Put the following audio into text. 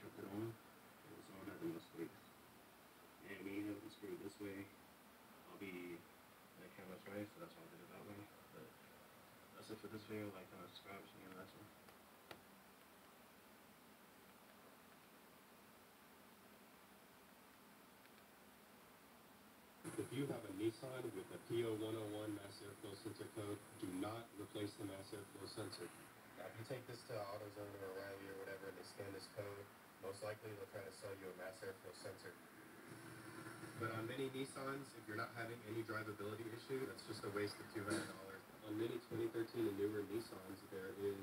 kept it on, it was the. And we screwed this way. I'll be the camera's right, so that's why I did it that way. But that's it for this video. Like, comment, subscribe. If you have a Nissan with a P0101 mass airflow sensor code, do not replace the mass airflow sensor. Now, if you take this to AutoZone or likely they'll try to sell you a mass airflow sensor. But on many Nissans, if you're not having any drivability issue, that's just a waste of two hundred dollars. On many 2013 and newer Nissans, there is